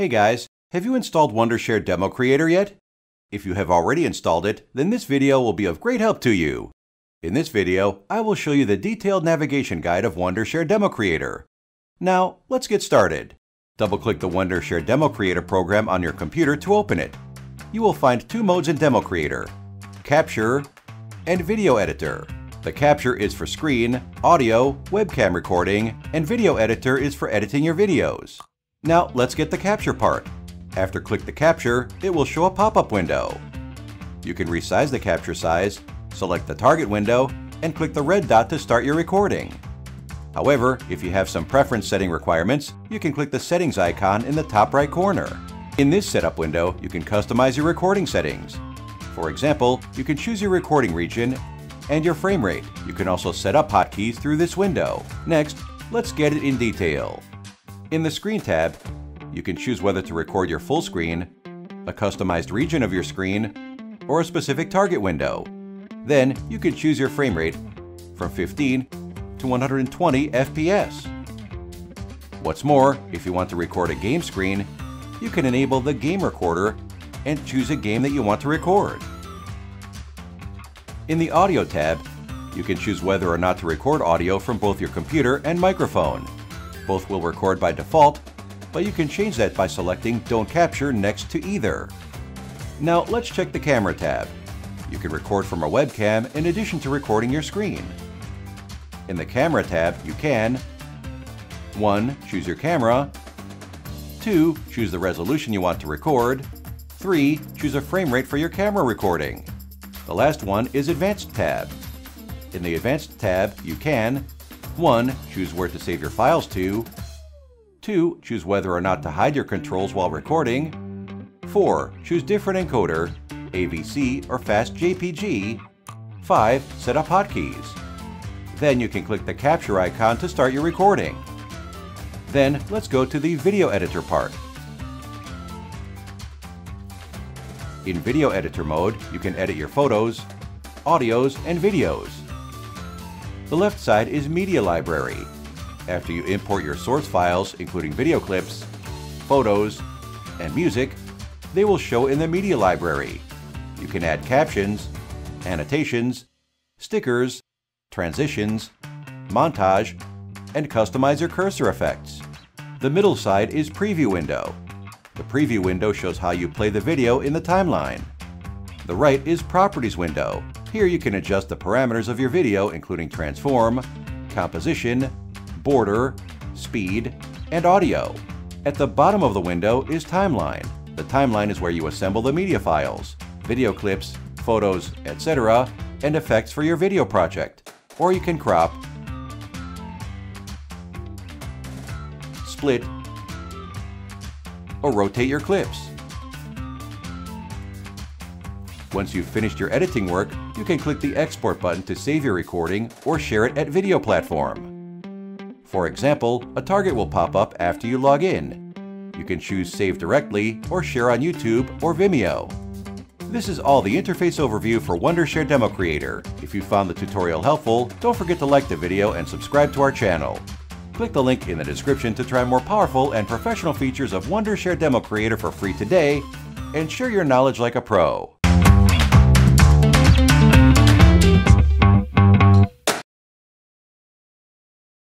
Hey guys, have you installed Wondershare DemoCreator yet? If you have already installed it, then this video will be of great help to you. In this video, I will show you the detailed navigation guide of Wondershare DemoCreator. Now, let's get started. Double-click the Wondershare DemoCreator program on your computer to open it. You will find two modes in DemoCreator, Capture and Video Editor. The Capture is for screen, audio, webcam recording, and Video Editor is for editing your videos. Now let's get the Capture part. After click the Capture, it will show a pop-up window. You can resize the capture size, select the target window, and click the red dot to start your recording. However, if you have some preference setting requirements, you can click the settings icon in the top right corner. In this setup window, you can customize your recording settings. For example, you can choose your recording region and your frame rate. You can also set up hotkeys through this window. Next, let's get it in detail. In the Screen tab, you can choose whether to record your full screen, a customized region of your screen, or a specific target window. Then, you can choose your frame rate from 15 to 120 FPS. What's more, if you want to record a game screen, you can enable the Game Recorder and choose a game that you want to record. In the Audio tab, you can choose whether or not to record audio from both your computer and microphone. Both will record by default, but you can change that by selecting Don't Capture next to either. Now let's check the Camera tab. You can record from a webcam in addition to recording your screen. In the Camera tab, you can 1. Choose your camera 2. Choose the resolution you want to record 3. Choose a frame rate for your camera recording the last one is Advanced tab. In the Advanced tab, you can 1. Choose where to save your files to 2. Choose whether or not to hide your controls while recording 4. Choose different encoder, AVC or Fast JPG 5. Set up hotkeys. Then you can click the capture icon to start your recording. Then let's go to the video editor part. In Video Editor mode, you can edit your photos, audios, and videos. The left side is Media Library. After you import your source files, including video clips, photos, and music, they will show in the Media Library. You can add captions, annotations, stickers, transitions, montage, and customize your cursor effects. The middle side is Preview Window. The preview window shows how you play the video in the timeline. The right is Properties window. Here you can adjust the parameters of your video including transform, composition, border, speed, and audio. At the bottom of the window is Timeline. The timeline is where you assemble the media files, video clips, photos, etc., and effects for your video project. Or you can crop, split, or rotate your clips. Once you've finished your editing work, you can click the Export button to save your recording or share it at Video Platform. For example, a target will pop up after you log in. You can choose Save Directly or Share on YouTube or Vimeo. This is all the interface overview for Wondershare DemoCreator. If you found the tutorial helpful, don't forget to like the video and subscribe to our channel. Click the link in the description to try more powerful and professional features of Wondershare DemoCreator for free today and share your knowledge like a pro.